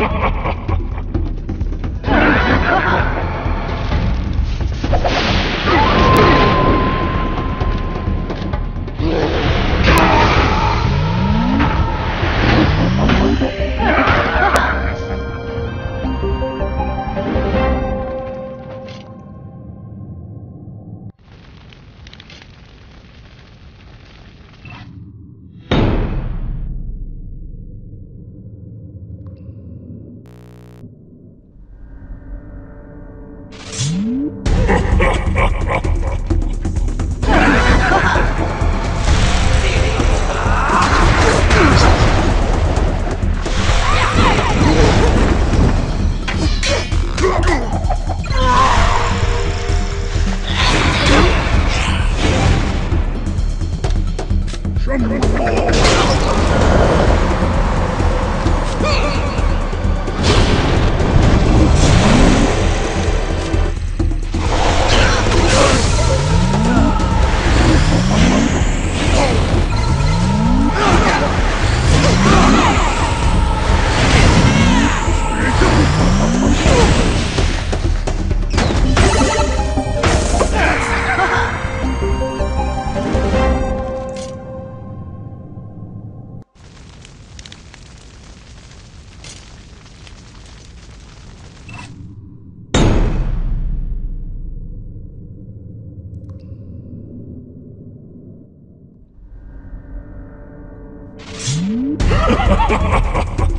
Ha ha ha! Ha ha ha ha ha!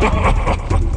Ha ha ha ha ha!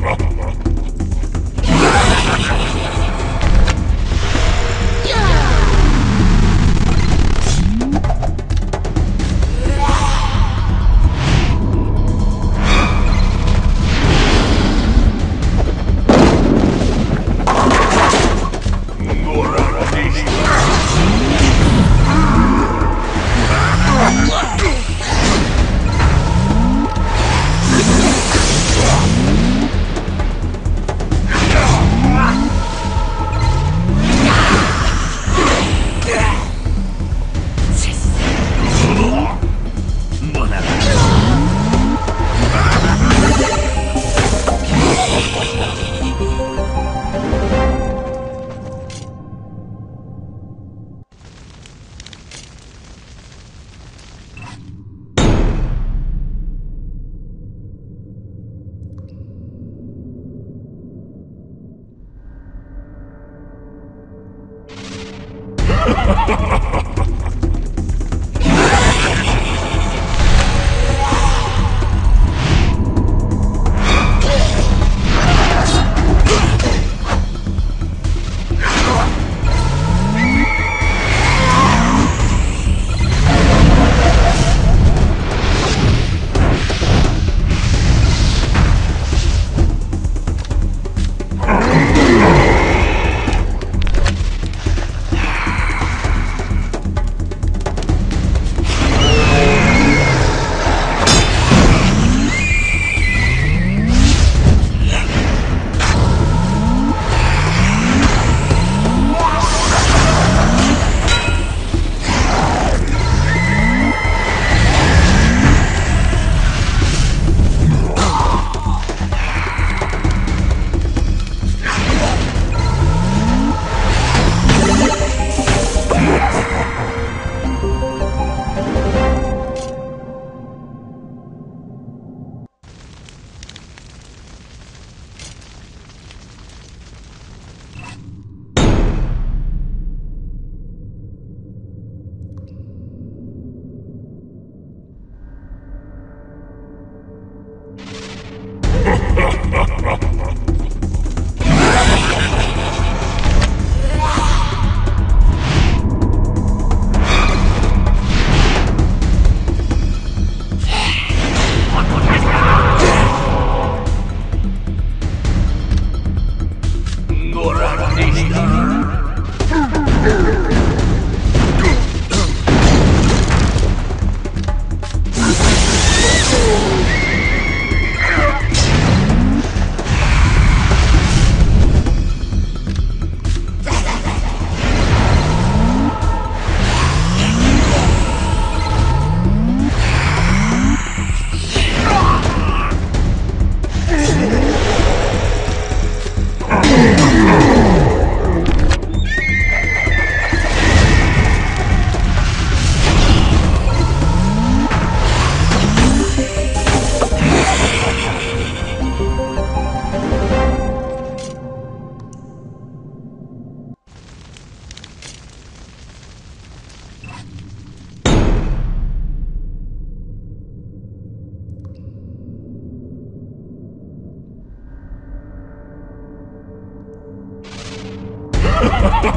Ha ha ha!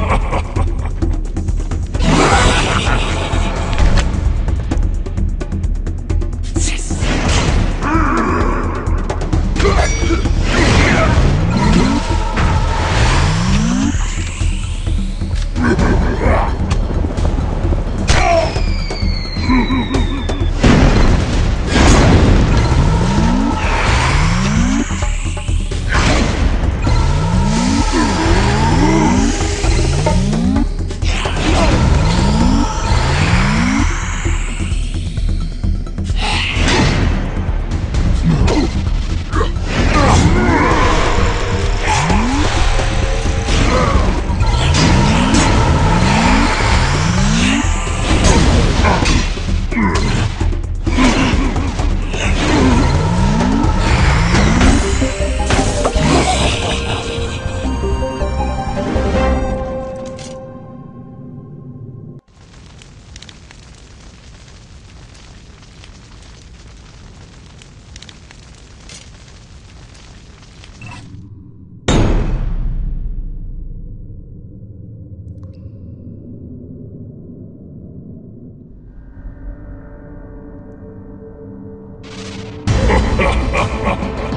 Ha ha ha! ハ ハ